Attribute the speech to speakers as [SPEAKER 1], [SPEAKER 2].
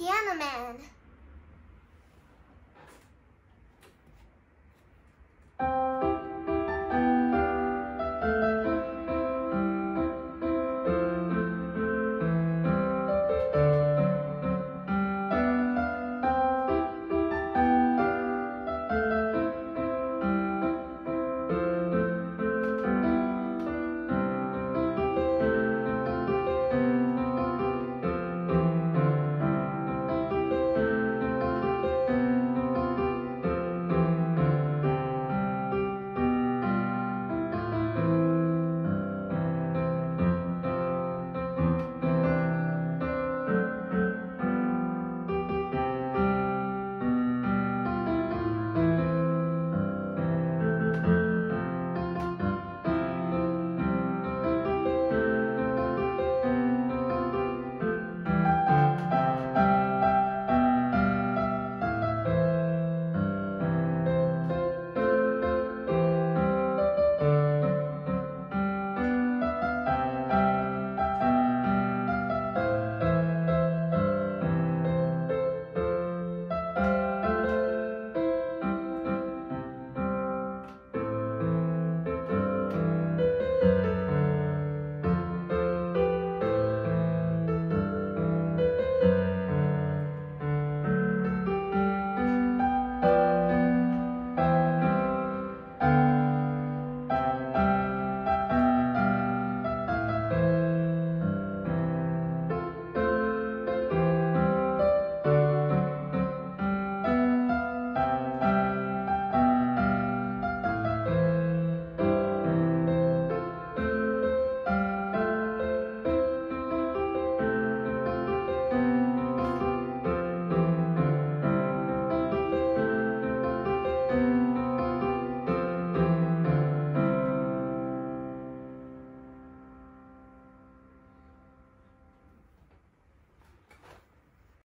[SPEAKER 1] Piano Man.